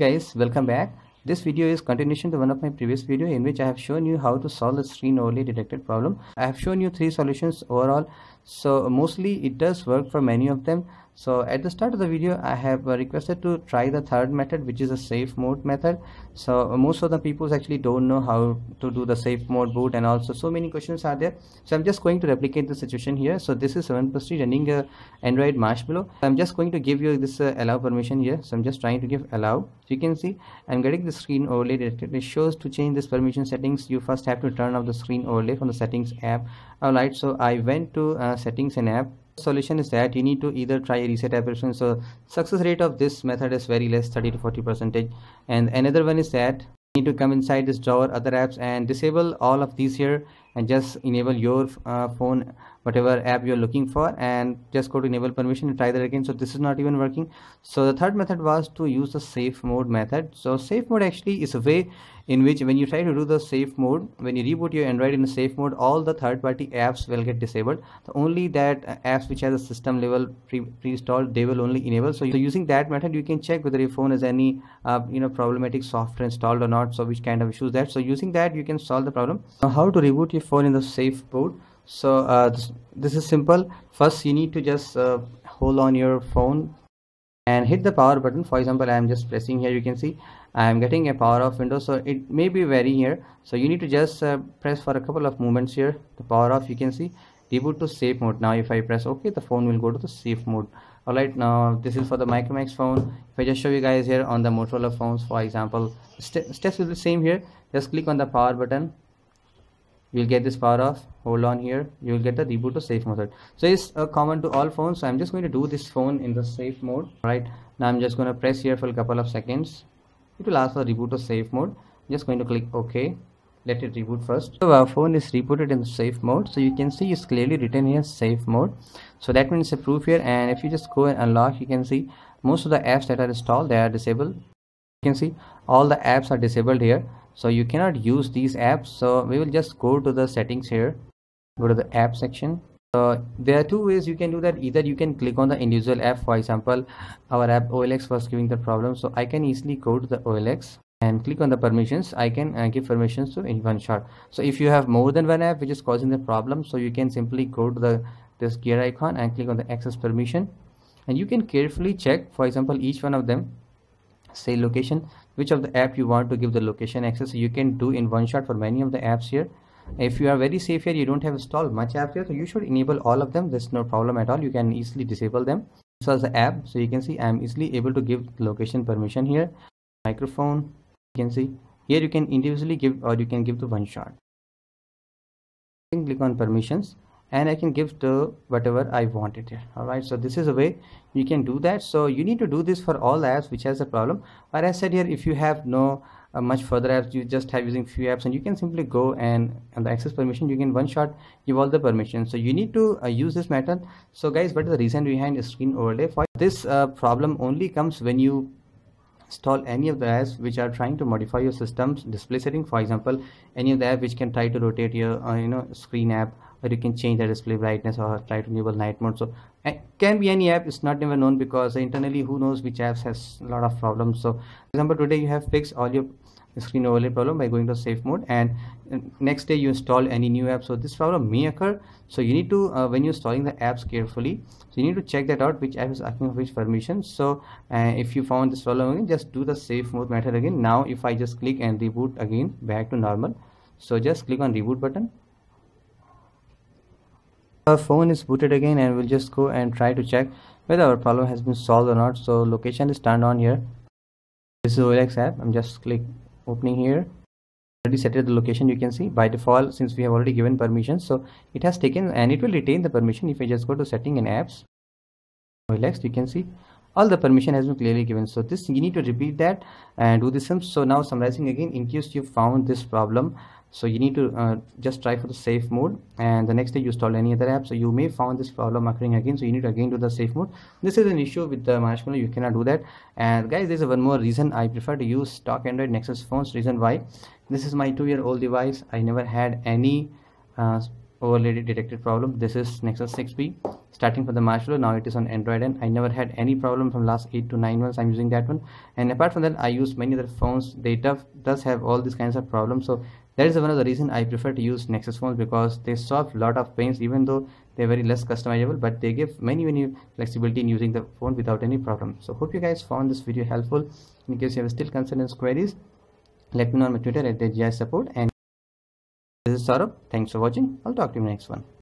guys welcome back. This video is continuation to one of my previous video in which i have shown you how to solve the screen overlay detected problem. I have shown you three solutions overall. So mostly it does work for many of them so at the start of the video i have uh, requested to try the third method which is a safe mode method. So uh, most of the people actually don't know how to do the safe mode boot and also so many questions are there. So i'm just going to replicate the situation here. So this is 7 plus 3 running a android marshmallow i'm just going to give you this uh, allow permission here. So i'm just trying to give allow. So you can see i'm getting the screen overlay it shows to change this permission settings. You first have to turn off the screen overlay from the settings app. All right so i went to uh, settings and app solution is that you need to either try a reset application. So success rate of this method is very less 30 to 40 percentage. And another one is that you need to come inside this draw over other apps and disable all of these here and just enable your uh, phone whatever app you're looking for and just go to enable permission and try that again. So this is not even working. So the third method was to use the safe mode method. So safe mode actually is a way in which when you try to do the safe mode when you reboot your android in safe mode all the third-party apps will get disabled. Only that uh, apps which has a system level pre-installed they will only enable. So, using that method you can check whether your phone has any uh, you know problematic software installed or not. So which kind of issues that. So using that you can solve the problem. Now how to reboot your phone in the safe mode so uh, this, this, is simple. First you need to just uh, hold on your phone and hit the power button. For example i am just pressing here. You can see I am getting a power off window. So it may be very here. So you need to just uh, press for a couple of moments here. The power off you can see. Reboot to safe mode. Now if I press OK the phone will go to the safe mode. Alright now this is for the Micromax phone. If I just show you guys here on the Motorola phones for example st steps will be same here. Just click on the power button you'll get this power off. Hold on here. You will get the reboot to safe mode. So it's uh, common to all phones. So i'm just going to do this phone in the safe mode. Right now i'm just going to press here for a couple of seconds. It will ask for reboot to safe mode. Just going to click ok. Let it reboot first. So our phone is rebooted in safe mode. So you can see it's clearly written here safe mode. So that means a proof here. And if you just go and unlock you can see most of the apps that are installed they are disabled. You can see all the apps are disabled here so you cannot use these apps. So we will just go to the settings here. Go to the app section. Uh, there are two ways you can do that. Either you can click on the individual app. For example our app olx was giving the problem. So i can easily go to the olx and click on the permissions. I can uh, give permissions to in one shot. So if you have more than one app which is causing the problem so you can simply go to the this gear icon and click on the access permission. And you can carefully check for example each one of them say location which of the app you want to give the location access you can do in one shot for many of the apps here. If you are very safe here you don't have installed much app here so you should enable all of them. There's no problem at all. You can easily disable them. So as the app so you can see i'm easily able to give location permission here. Microphone you can see. Here you can individually give or you can give the one shot. Click on permissions and I can give to whatever I wanted here. All right so this is a way you can do that. So you need to do this for all apps which has a problem. But I said here if you have no uh, much further apps you just have using few apps and you can simply go and on the access permission you can one shot give all the permissions so you need to uh, use this method. So guys what is the reason behind screen overlay? For this uh, problem only comes when you install any of the apps which are trying to modify your system's display setting for example any of the app which can try to rotate your uh, you know screen app or you can change the display brightness or try to enable night mode. So it can be any app it's not even known because internally who knows which apps has a lot of problems. So for example today you have fixed all your screen overlay problem by going to safe mode. And next day you install any new app. So this problem may occur. So you need to uh, when you're installing the apps carefully so you need to check that out which app is asking for which permission. So uh, if you found this problem again just do the safe mode method again. Now if i just click and reboot again back to normal. So just click on reboot button. Our phone is booted again and we'll just go and try to check whether our problem has been solved or not. So location is turned on here. This is OLX app. I'm just click opening here. Already set the location you can see. By default since we have already given permission so it has taken and it will retain the permission if I just go to setting and apps. OLX you can see all the permission has been clearly given. So this you need to repeat that and do this so now summarizing again in case you found this problem so you need to uh, just try for the safe mode. And the next day you install any other app. So you may found this problem occurring again. So you need to again do the safe mode. This is an issue with the marshmallow you cannot do that. And guys there's one more reason i prefer to use stock android nexus phones. Reason why? This is my two-year-old device. I never had any uh, overlay detected problem. This is nexus 6p starting from the marshmallow now it is on android and i never had any problem from last eight to nine months. I'm using that one. And apart from that i use many other phones. They does, have all these kinds of problems. So that is one of the reason i prefer to use nexus phones because they solve a lot of pains even though they're very less customizable but they give many many flexibility in using the phone without any problem. So hope you guys found this video helpful. In case you have still concerns queries let me know on my twitter at the support and this is Saurabh. Thanks for watching. I'll talk to you in the next one.